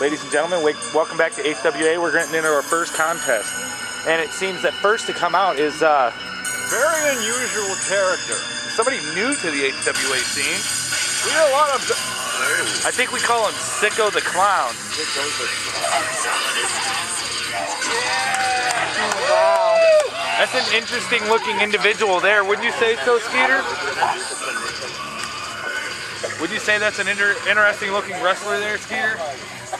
Ladies and gentlemen, welcome back to HWA. We're getting into our first contest. And it seems that first to come out is uh, Very unusual character. somebody new to the HWA scene. We got a lot of. I think we call him Sicko the Clown. That's an interesting looking individual there. Wouldn't you say so, Skeeter? Would you say that's an inter- interesting looking wrestler there, Skeeter?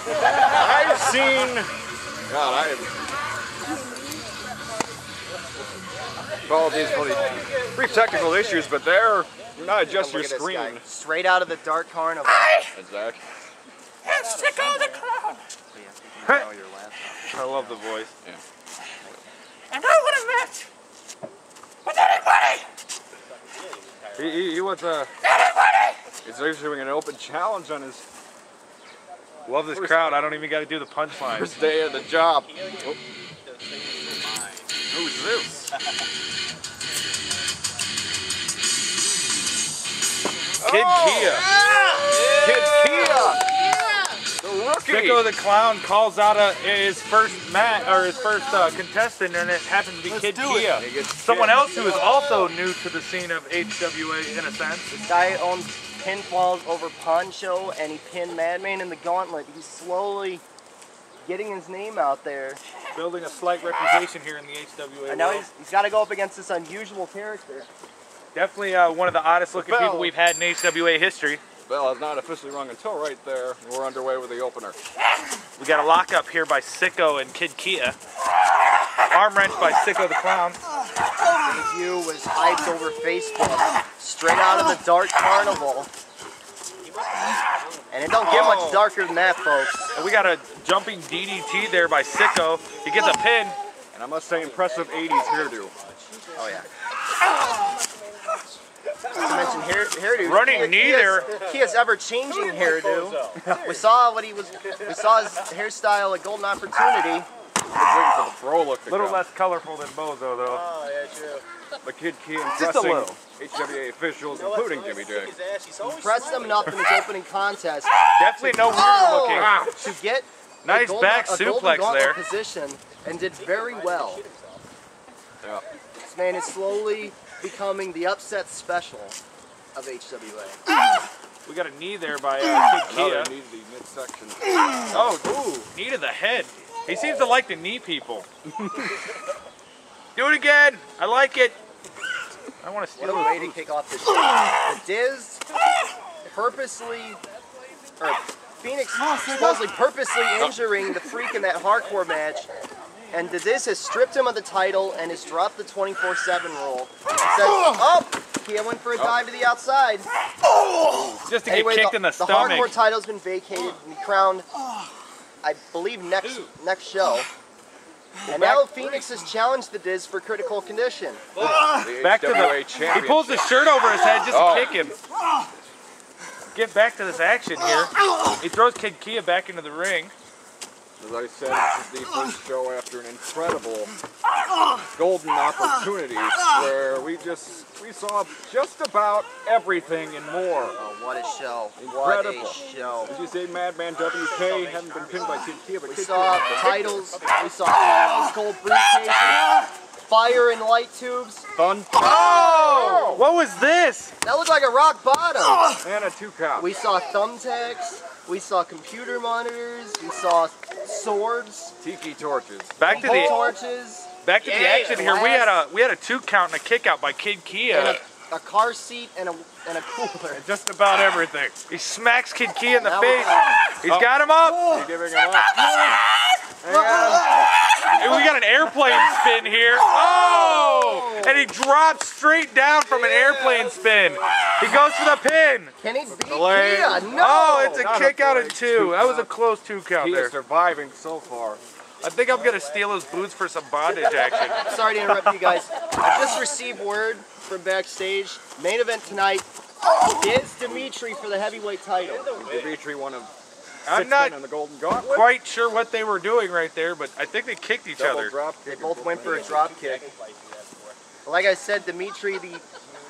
I've seen. God, I have. Apologies for the brief technical issues, but they're not just your Look at this screen. Straight out of the Dark Carnival. Zach. Sicko the Clown. Oh, your laptop. I love the voice. And I want a match with anybody. He, he, he wants a. Anybody. He's issuing an open challenge on his Love this crowd. I don't even got to do the punchline. first day of the job. Oh. Who's this? Kidd Kia. Kidd Kia. The rookie. Sicko the Clown calls out a, his first match or his first uh, contestant, and it happens to be Kidd Kia. He Someone else who is also new to the scene of HWA in a sense. This guy owns pinfalls over Poncho and he pinned Madman in the gauntlet. He's slowly getting his name out there. Building a slight reputation here in the HWA. And now he's, he's got to go up against this unusual character. Definitely uh, one of the oddest looking Bell. people we've had in HWA history. Bell has not officially rung until right there. We're underway with the opener. We got a lockup here by Sicko and Kidd Kia. Arm wrench by Sicko the Clown. Debut was hyped over Facebook. Straight out of the Dark Carnival. And it don't get Oh. much darker than that, folks. And we got a jumping DDT there by Sicko. He gets a pin. And I must say, impressive 80s hairdo. Oh yeah. Not to mention hair, hairdo. Running Kia- knee Kia's- there. Kia's ever-changing hairdo. We saw what he was. We saw his hairstyle at Golden Opportunity. He's waiting for the pro look A little come. less colorful than Bozo though. Oh yeah, true. The Kid Key Just a impressing. HWA officials, including Jimmy J. Pressed him enough in his opening contest Definitely no weirder Oh! looking. to get a Nice golden- back a golden suplex gauntlet there. position and did very well. Yeah. This man is slowly becoming the upset special of HWA. We got a knee there by uh, Kidd Kia. knee to the midsection. Oh, ooh, knee to the head. He seems to like to knee people. Do it again. I like it. I want to What steal a it. way to kick off the show. The Diz purposely, or Phoenix oh, supposedly purposely injuring the Freak in that hardcore match, and the Diz has stripped him of the title and has dropped the 24/7 rule. It says, oh, Kia went for a oh. dive to the outside. Just to get kicked the, in the the stomach. hardcore title's been vacated and crowned, I believe, next next show. And now Phoenix has challenged the Diz for critical condition. The Back to the- HWA He pulls his shirt over his head just Oh. to kick him. Get back to this action here. He throws Kidd Kia back into the ring. As I said, this is the first show after an incredible golden opportunity where we just we saw just about everything and more. Oh, what a show. What Incredible. a show. As you say, Madman WK hadn't been pinned by Kidd Kia, but We Kid saw Kia titles, we saw titles, gold briefcases, fire and light tubes. fun Oh! What was this? That looked like a rock bottom. and a two count. We saw thumbtacks, we saw computer monitors, we saw swords, Tiki torches. Back to pole the torches, back to the action here. We had a we had a two count and a kick out by Kid and Kia. a, a car seat and a, and a cooler. Just about everything. He smacks Kidd Kia in the That face. was- He's got him up. You giving him up? And we got an airplane spin here. Oh! And he drops straight down from an airplane spin. He goes for the pin. Can he beat Delay. Kia? No! Oh, it's a Not a kick out break. in two. That was a close two count He is there. surviving so far. I think I'm gonna steal his boots for some bondage action. Sorry to interrupt you guys. I just received word from backstage. Main event tonight is Dimitri for the heavyweight title. Dimitri, one of I'm not men in the Golden Gauntlet. quite sure what they were doing right there, but I think they kicked each Double other. drop They both went for a drop kick. Like I said, Dimitri, the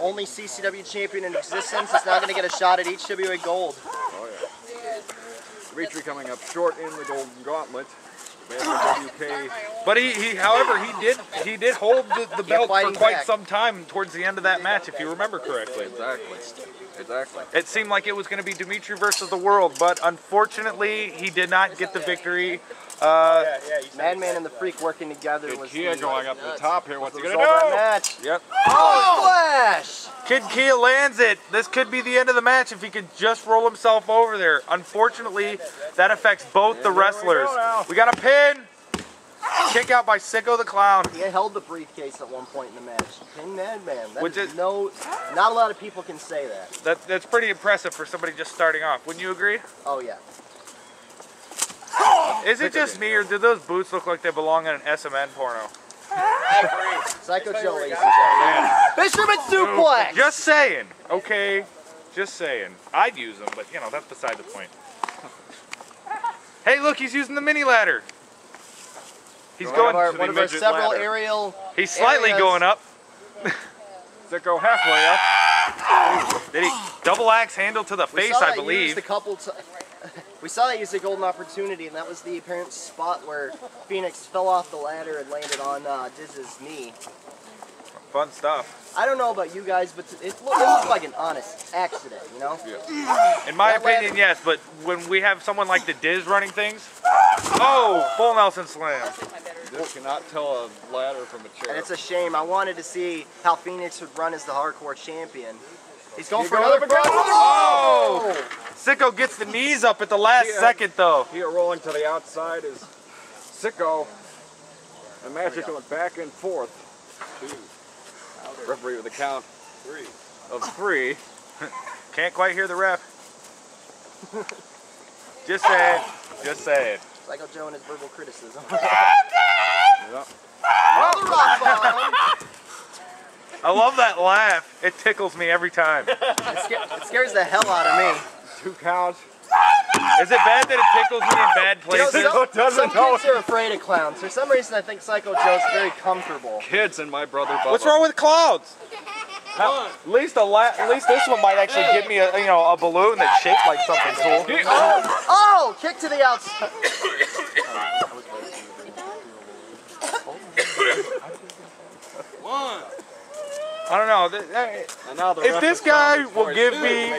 only CCW champion in existence, is now going to get a shot at HWA Gold. Oh, yeah. Dimitri coming up short in the Golden Gauntlet. Man from WK. But he, he, however, he did he did hold the, the belt for quite back. some time towards the end of that match, if you remember correctly. Exactly. Exactly. It seemed like it was going to be Dimitri versus the world, but unfortunately, he did not get the victory. Uh, Madman and the Freak working together Kid was Kia going up the top here. What's the he gonna of do? that match. yep. Oh, Flash! Kidd Kia lands it. This could be the end of the match if he could just roll himself over there. Unfortunately, that affects both the wrestlers. We got a pin. Kick out by Sicko the Clown. He held the briefcase at one point in the match. Pin Madman. That Which is is- no, not a lot of people can say that. That, that's pretty impressive for somebody just starting off. Wouldn't you agree? Oh yeah. Is it just me, or do those boots look like they belong in an SMN porno? Psycho Joe, ladies and gentlemen. Fisherman suplex. Just saying, okay? Just saying. I'd use them, but you know, that's beside the point. Hey, look, he's using the mini ladder. He's one of going, our, to one the of our several ladder. aerial. he's slightly areas. going up. Does it go halfway up. Did he double axe handle to the We face, saw I that believe. Used a couple ti- we saw that use a golden opportunity, and that was the apparent spot where Phoenix fell off the ladder and landed on uh, Diz's knee. Fun stuff. I don't know about you guys, but it looked, it looked like an honest accident, you know? In my That opinion, ladder- yes, but when we have someone like the Diz running things, oh, full Nelson slam. This cannot tell a ladder from a chair. And it's a shame. I wanted to see how Phoenix would run as the hardcore champion. He's going He for goes another up again. Oh! Sicko gets the knees up at the last Yeah. second, though. Here rolling to the outside is Sicko. And Magic going back and forth. Two. Referee with a count Three. of three. Can't quite hear the ref. Just saying. Just saying. Psycho Joe and his verbal criticism. Yep. Another rock bottom. I love that laugh. It tickles me every time. It, sca- it scares the hell out of me. Two counts. Is it bad that it tickles me in bad You know, places? some, doesn't some know. kids are afraid of clowns. For some reason, I think Psycho Joe's very comfortable. Kids and my brother Bubba. What's wrong with clouds? How- at least a la- at least this one might actually give me a you know a balloon that's shaped like something cool. Oh, oh, kick to the outside. I don't know. th- And now the If this guy will give me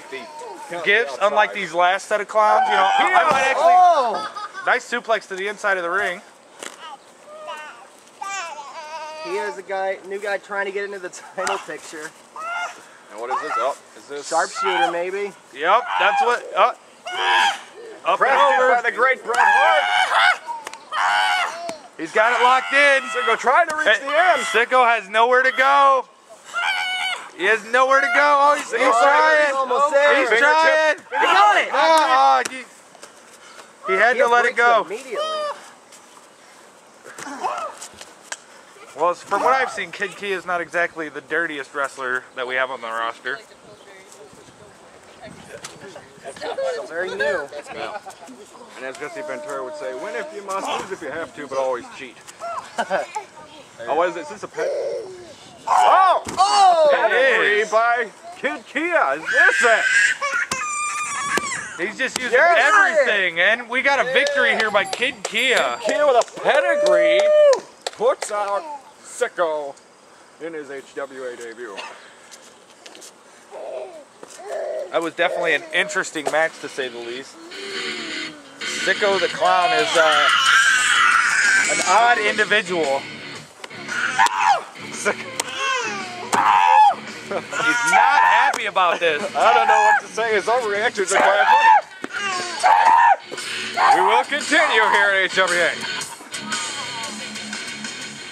make the count Gifts, outside. unlike these last set of clowns, you know, I, I might actually Oh, nice suplex to the inside of the ring. he is a guy, new guy trying to get into the title picture. And what is this? Oh, is this Sharpshooter, maybe. Yep, that's what. Uh, up and Crafted by the great Bret Hart. He's got it locked in. Sicko trying to reach Hey, the end. Sicko has nowhere to go. He has nowhere to go. Oh, he's, he's Oh, trying. he's almost. He's Fingertip. trying. He got it. Oh, oh, he, he had He to let it go. Immediately. Well, from what I've seen, Kid Key is not exactly the dirtiest wrestler that we have on the roster. Still very new. And as Jesse Ventura would say, win if you must, lose if you have to, but always cheat. oh, what is this? Is this a pet? Oh! Oh! Pedigree by Kidd Kia. Is this it? He's just using Yes. everything, and we got a victory here by Kidd Kia. Kia with a pedigree puts out Sicko in his HWA debut. That was definitely an interesting match to say the least. Sicko the Clown is uh, an odd individual. He's not happy about this. I don't know what to say. His overreactions are quite funny. We will continue here at HWA.